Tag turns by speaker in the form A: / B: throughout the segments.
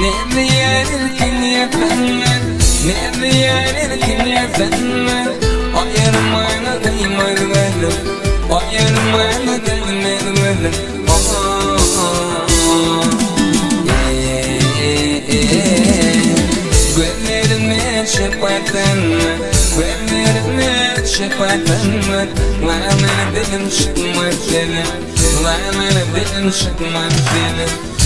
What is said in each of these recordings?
A: Ne efendim Ayırmayla kıymarlarım Ayırmayla kıymarlarım Gönllerime şefatan Gönllerime şefatan Lana benim çıkmaz senin Lana benim çıkmaz senin Nerede ya, nerede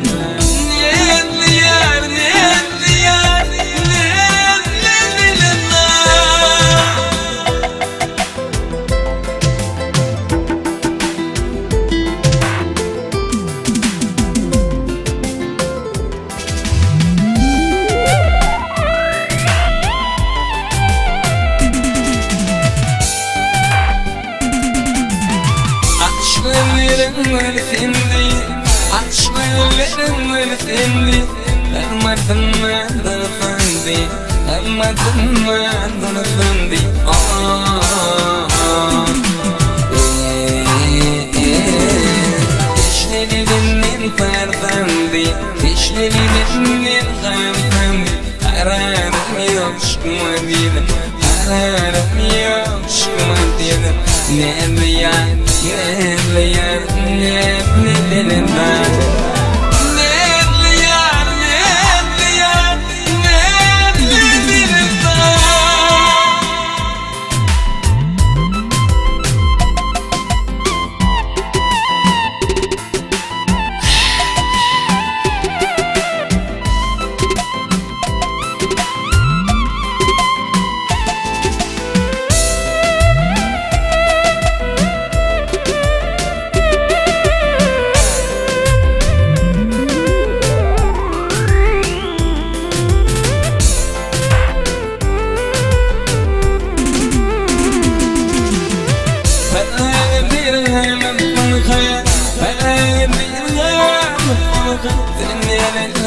A: Var sendi Aşklarım var sendi Ermadın mı dırfandi Ermadın mı dırfandi İşlerimin fardandi İşlerimin gamfandi Kararım yok şıkma dedim Kararım Nerede ya, nerede ya, nerede benim ben